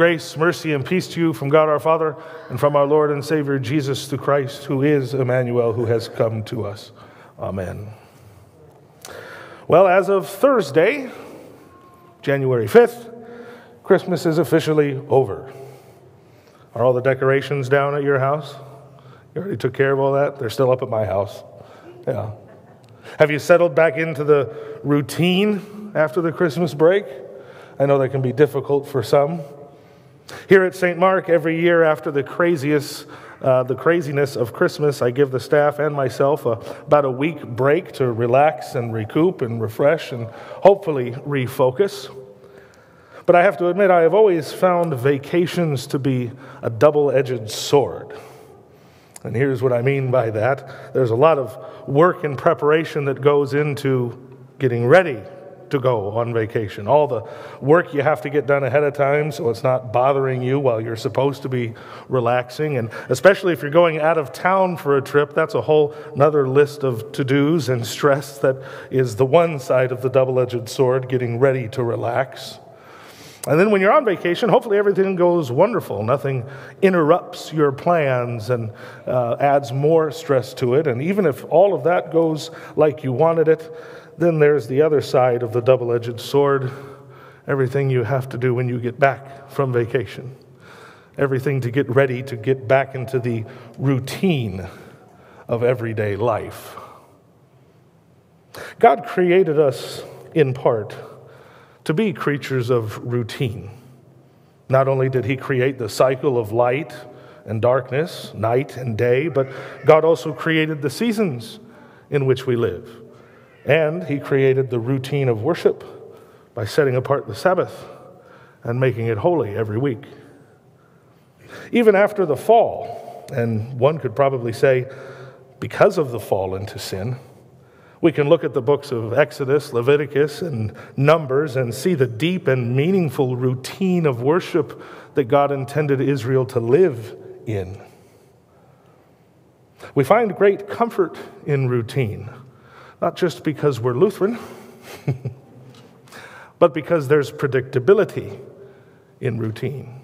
grace, mercy, and peace to you from God our Father and from our Lord and Savior Jesus the Christ, who is Emmanuel, who has come to us. Amen. Well, as of Thursday, January 5th, Christmas is officially over. Are all the decorations down at your house? You already took care of all that? They're still up at my house. Yeah. Have you settled back into the routine after the Christmas break? I know that can be difficult for some. Here at St. Mark, every year after the craziest, uh, the craziness of Christmas, I give the staff and myself a, about a week break to relax and recoup and refresh and hopefully refocus. But I have to admit, I have always found vacations to be a double edged sword. And here's what I mean by that there's a lot of work and preparation that goes into getting ready to go on vacation. All the work you have to get done ahead of time so it's not bothering you while you're supposed to be relaxing. And especially if you're going out of town for a trip, that's a whole another list of to dos and stress that is the one side of the double edged sword, getting ready to relax. And then when you're on vacation, hopefully everything goes wonderful. Nothing interrupts your plans and uh, adds more stress to it. And even if all of that goes like you wanted it, then there's the other side of the double edged sword everything you have to do when you get back from vacation, everything to get ready to get back into the routine of everyday life. God created us in part to be creatures of routine. Not only did He create the cycle of light and darkness, night and day, but God also created the seasons in which we live. And he created the routine of worship by setting apart the Sabbath and making it holy every week. Even after the fall, and one could probably say because of the fall into sin, we can look at the books of Exodus, Leviticus, and Numbers and see the deep and meaningful routine of worship that God intended Israel to live in. We find great comfort in routine not just because we're Lutheran, but because there's predictability in routine.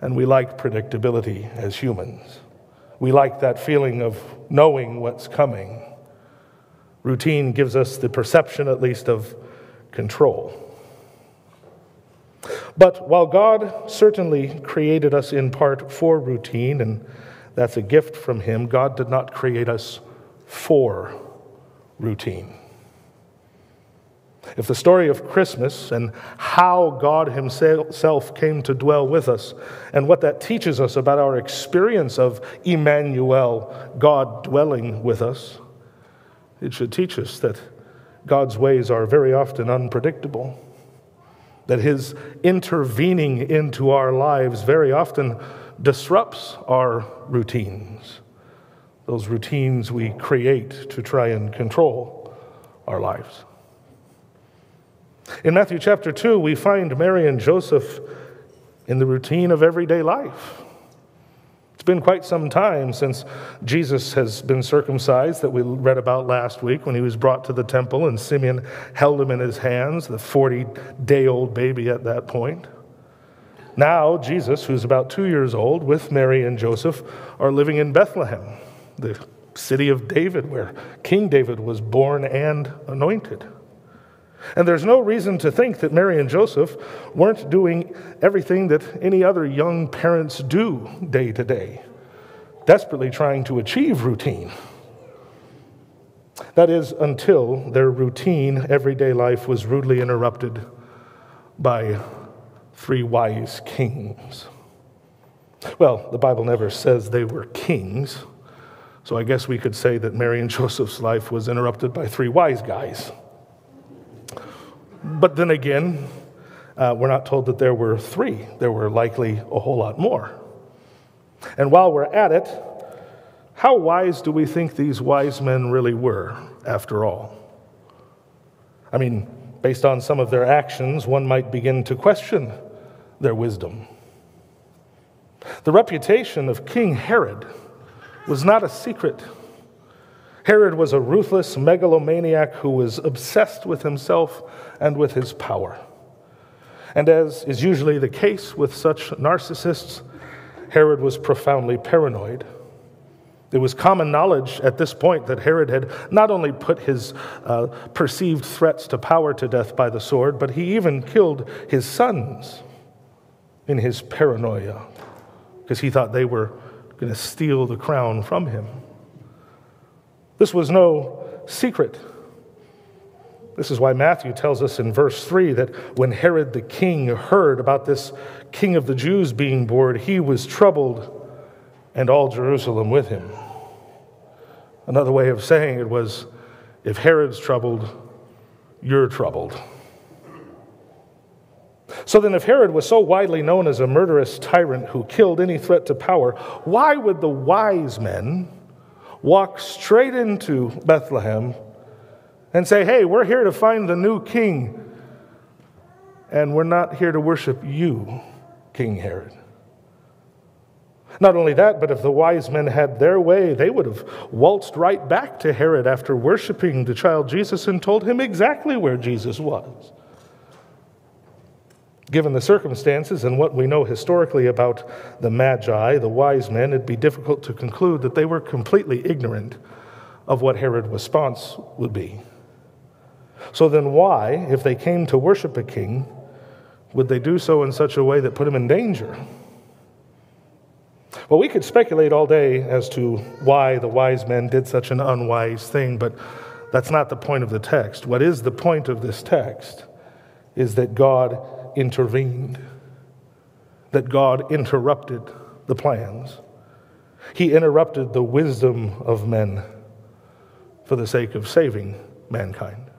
And we like predictability as humans. We like that feeling of knowing what's coming. Routine gives us the perception, at least, of control. But while God certainly created us in part for routine, and that's a gift from Him, God did not create us for routine. If the story of Christmas and how God Himself came to dwell with us and what that teaches us about our experience of Emmanuel, God dwelling with us, it should teach us that God's ways are very often unpredictable, that His intervening into our lives very often disrupts our routines those routines we create to try and control our lives. In Matthew chapter 2, we find Mary and Joseph in the routine of everyday life. It's been quite some time since Jesus has been circumcised, that we read about last week when he was brought to the temple and Simeon held him in his hands, the 40 day old baby at that point. Now, Jesus, who's about two years old, with Mary and Joseph, are living in Bethlehem the city of David, where King David was born and anointed. And there's no reason to think that Mary and Joseph weren't doing everything that any other young parents do day to day, desperately trying to achieve routine. That is, until their routine, everyday life was rudely interrupted by three wise kings. Well, the Bible never says they were kings. So I guess we could say that Mary and Joseph's life was interrupted by three wise guys. But then again, uh, we're not told that there were three, there were likely a whole lot more. And while we're at it, how wise do we think these wise men really were, after all? I mean, based on some of their actions, one might begin to question their wisdom. The reputation of King Herod was not a secret. Herod was a ruthless megalomaniac who was obsessed with himself and with his power. And as is usually the case with such narcissists, Herod was profoundly paranoid. It was common knowledge at this point that Herod had not only put his uh, perceived threats to power to death by the sword, but he even killed his sons in his paranoia because he thought they were going to steal the crown from him. This was no secret. This is why Matthew tells us in verse 3 that when Herod the king heard about this king of the Jews being born, he was troubled and all Jerusalem with him. Another way of saying it was if Herod's troubled, you're troubled. So then, if Herod was so widely known as a murderous tyrant who killed any threat to power, why would the wise men walk straight into Bethlehem and say, Hey, we're here to find the new king, and we're not here to worship you, King Herod? Not only that, but if the wise men had their way, they would have waltzed right back to Herod after worshiping the child Jesus and told him exactly where Jesus was. Given the circumstances and what we know historically about the Magi, the wise men, it'd be difficult to conclude that they were completely ignorant of what Herod's response would be. So then, why, if they came to worship a king, would they do so in such a way that put him in danger? Well, we could speculate all day as to why the wise men did such an unwise thing, but that's not the point of the text. What is the point of this text is that God intervened, that God interrupted the plans. He interrupted the wisdom of men for the sake of saving mankind.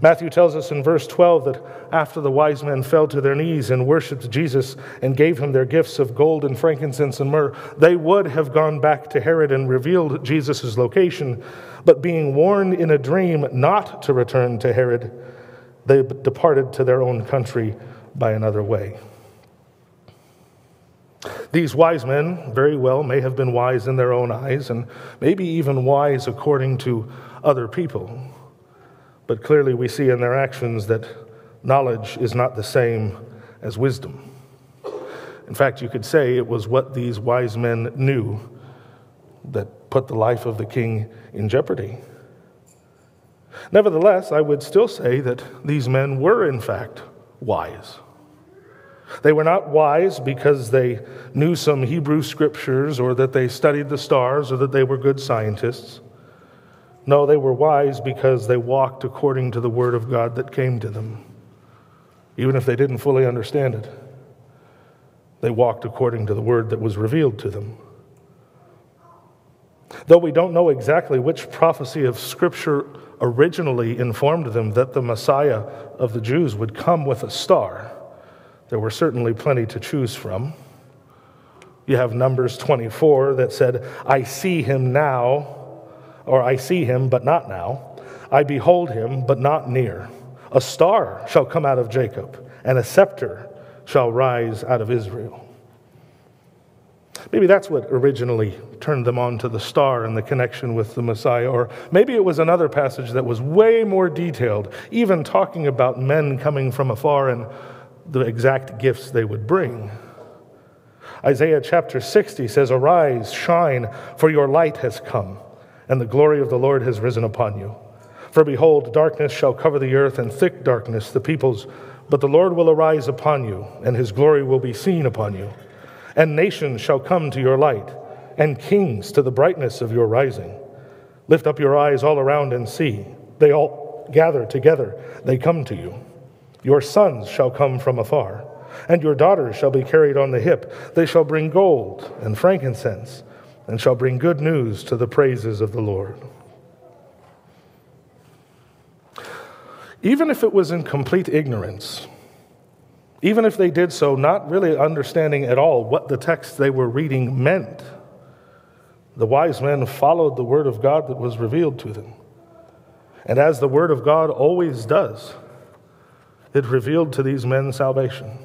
Matthew tells us in verse 12 that after the wise men fell to their knees and worshiped Jesus and gave him their gifts of gold and frankincense and myrrh, they would have gone back to Herod and revealed Jesus' location. But being warned in a dream not to return to Herod, they departed to their own country by another way. These wise men, very well, may have been wise in their own eyes and maybe even wise according to other people. But clearly, we see in their actions that knowledge is not the same as wisdom. In fact, you could say it was what these wise men knew that put the life of the king in jeopardy. Nevertheless, I would still say that these men were, in fact, wise. They were not wise because they knew some Hebrew scriptures or that they studied the stars or that they were good scientists. No, they were wise because they walked according to the word of God that came to them, even if they didn't fully understand it. They walked according to the word that was revealed to them. Though we don't know exactly which prophecy of Scripture originally informed them that the Messiah of the Jews would come with a star, there were certainly plenty to choose from. You have Numbers 24 that said, I see him now or I see him, but not now. I behold him, but not near. A star shall come out of Jacob, and a scepter shall rise out of Israel. Maybe that's what originally turned them on to the star and the connection with the Messiah. Or maybe it was another passage that was way more detailed, even talking about men coming from afar and the exact gifts they would bring. Isaiah chapter 60 says, Arise, shine, for your light has come and the glory of the Lord has risen upon you. For behold, darkness shall cover the earth, and thick darkness the peoples. But the Lord will arise upon you, and his glory will be seen upon you. And nations shall come to your light, and kings to the brightness of your rising. Lift up your eyes all around and see. They all gather together, they come to you. Your sons shall come from afar, and your daughters shall be carried on the hip. They shall bring gold and frankincense and shall bring good news to the praises of the Lord. Even if it was in complete ignorance, even if they did so not really understanding at all what the text they were reading meant, the wise men followed the word of God that was revealed to them. And as the word of God always does, it revealed to these men salvation.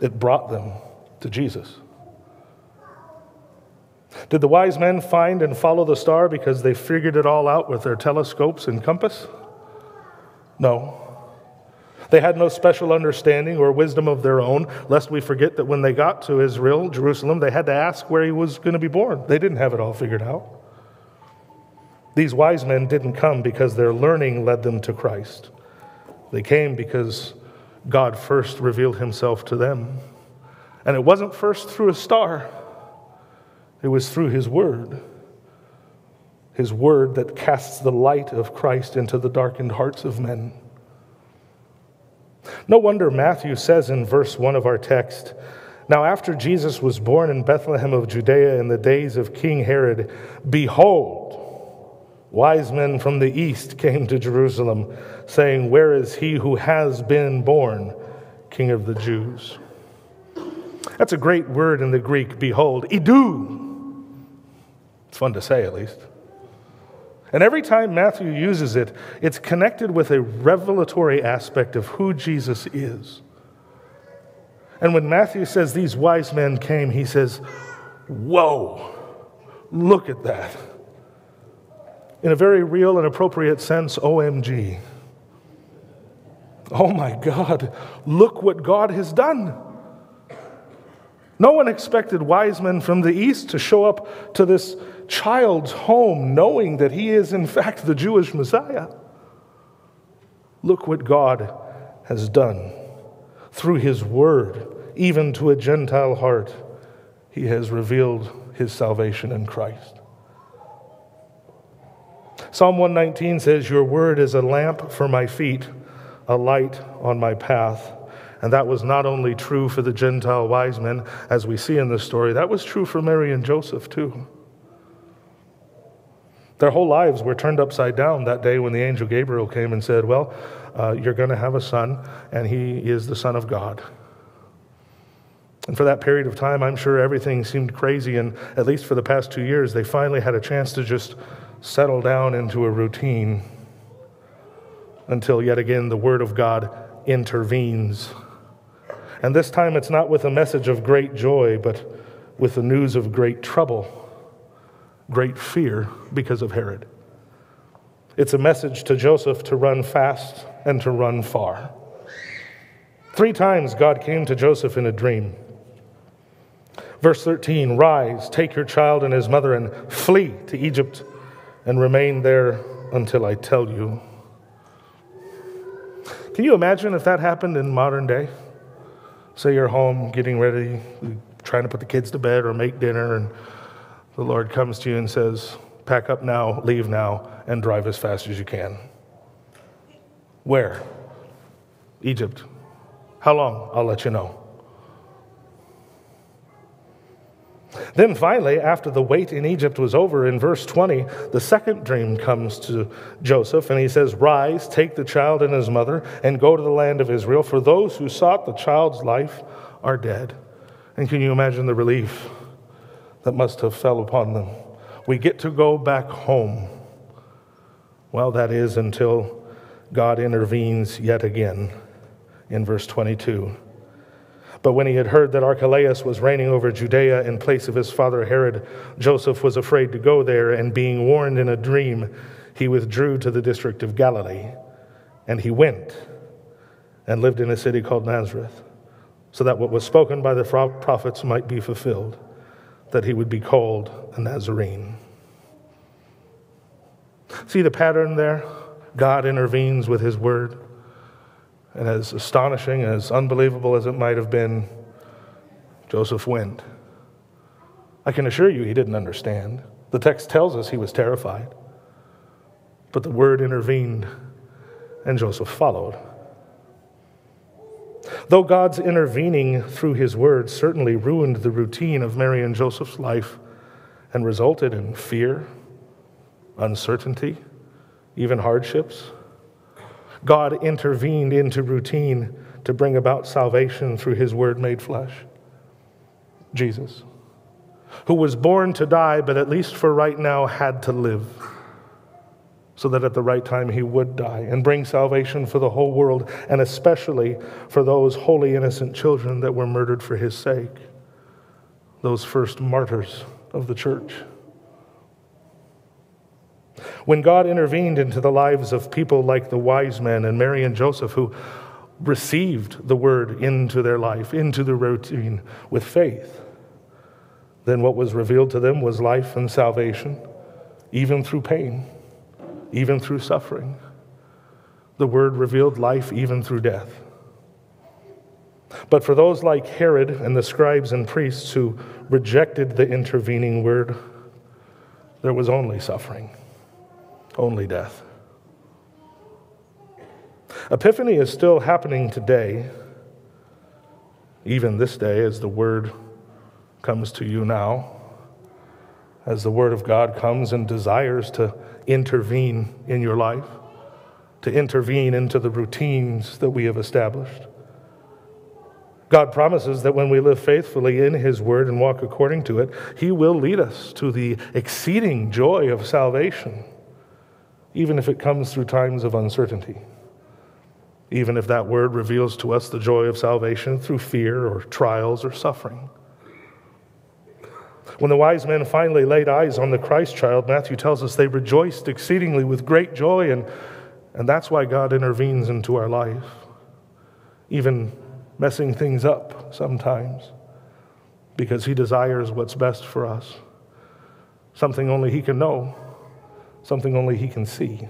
It brought them to Jesus. Did the wise men find and follow the star because they figured it all out with their telescopes and compass? No. They had no special understanding or wisdom of their own, lest we forget that when they got to Israel, Jerusalem, they had to ask where he was going to be born. They didn't have it all figured out. These wise men didn't come because their learning led them to Christ. They came because God first revealed himself to them. And it wasn't first through a star, it was through his word. His word that casts the light of Christ into the darkened hearts of men. No wonder Matthew says in verse 1 of our text Now, after Jesus was born in Bethlehem of Judea in the days of King Herod, behold, wise men from the east came to Jerusalem, saying, Where is he who has been born, King of the Jews? That's a great word in the Greek, behold, idou. It's fun to say, at least. And every time Matthew uses it, it's connected with a revelatory aspect of who Jesus is. And when Matthew says these wise men came, he says, Whoa, look at that. In a very real and appropriate sense, OMG. Oh my God, look what God has done. No one expected wise men from the east to show up to this child's home knowing that he is, in fact, the Jewish Messiah. Look what God has done. Through his word, even to a Gentile heart, he has revealed his salvation in Christ. Psalm 119 says, Your word is a lamp for my feet, a light on my path. And that was not only true for the Gentile wise men, as we see in this story, that was true for Mary and Joseph too. Their whole lives were turned upside down that day when the angel Gabriel came and said, Well, uh, you're going to have a son, and he is the Son of God. And for that period of time, I'm sure everything seemed crazy. And at least for the past two years, they finally had a chance to just settle down into a routine until yet again the Word of God intervenes. And this time it's not with a message of great joy, but with the news of great trouble great fear because of Herod. It's a message to Joseph to run fast and to run far. Three times God came to Joseph in a dream. Verse 13 Rise, take your child and his mother, and flee to Egypt, and remain there until I tell you. Can you imagine if that happened in modern day? Say you're home getting ready, trying to put the kids to bed or make dinner, and the Lord comes to you and says, Pack up now, leave now, and drive as fast as you can. Where? Egypt. How long? I'll let you know. Then finally, after the wait in Egypt was over, in verse 20, the second dream comes to Joseph, and he says, Rise, take the child and his mother, and go to the land of Israel, for those who sought the child's life are dead. And can you imagine the relief? That must have fell upon them. We get to go back home. Well, that is until God intervenes yet again in verse 22. But when he had heard that Archelaus was reigning over Judea in place of his father Herod, Joseph was afraid to go there, and being warned in a dream, he withdrew to the district of Galilee. And he went and lived in a city called Nazareth, so that what was spoken by the prophets might be fulfilled that he would be called a Nazarene. See the pattern there? God intervenes with his word. And as astonishing, as unbelievable as it might have been, Joseph went. I can assure you he didn't understand. The text tells us he was terrified. But the word intervened, and Joseph followed. Though God's intervening through his word certainly ruined the routine of Mary and Joseph's life and resulted in fear, uncertainty, even hardships, God intervened into routine to bring about salvation through his word made flesh, Jesus, who was born to die, but at least for right now had to live so that at the right time he would die and bring salvation for the whole world, and especially for those holy, innocent children that were murdered for his sake, those first martyrs of the church. When God intervened into the lives of people like the wise men and Mary and Joseph, who received the word into their life, into the routine with faith, then what was revealed to them was life and salvation, even through pain, even through suffering. The word revealed life even through death. But for those like Herod and the scribes and priests who rejected the intervening word, there was only suffering, only death. Epiphany is still happening today, even this day, as the word comes to you now, as the word of God comes and desires to intervene in your life, to intervene into the routines that we have established. God promises that when we live faithfully in His Word and walk according to it, He will lead us to the exceeding joy of salvation, even if it comes through times of uncertainty. Even if that Word reveals to us the joy of salvation through fear or trials or suffering. When the wise men finally laid eyes on the Christ child, Matthew tells us they rejoiced exceedingly with great joy, and, and that's why God intervenes into our life. Even messing things up sometimes because He desires what's best for us. Something only He can know, something only He can see.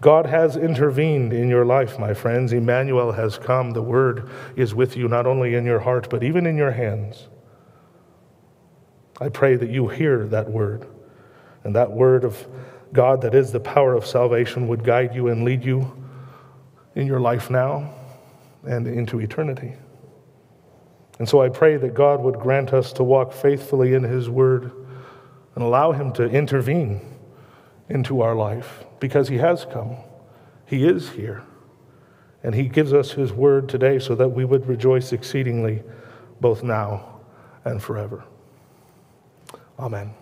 God has intervened in your life, my friends. Emmanuel has come. The word is with you, not only in your heart, but even in your hands. I pray that you hear that word, and that word of God that is the power of salvation would guide you and lead you in your life now and into eternity. And so I pray that God would grant us to walk faithfully in His Word and allow Him to intervene into our life because He has come. He is here. And He gives us His Word today so that we would rejoice exceedingly both now and forever. Amen.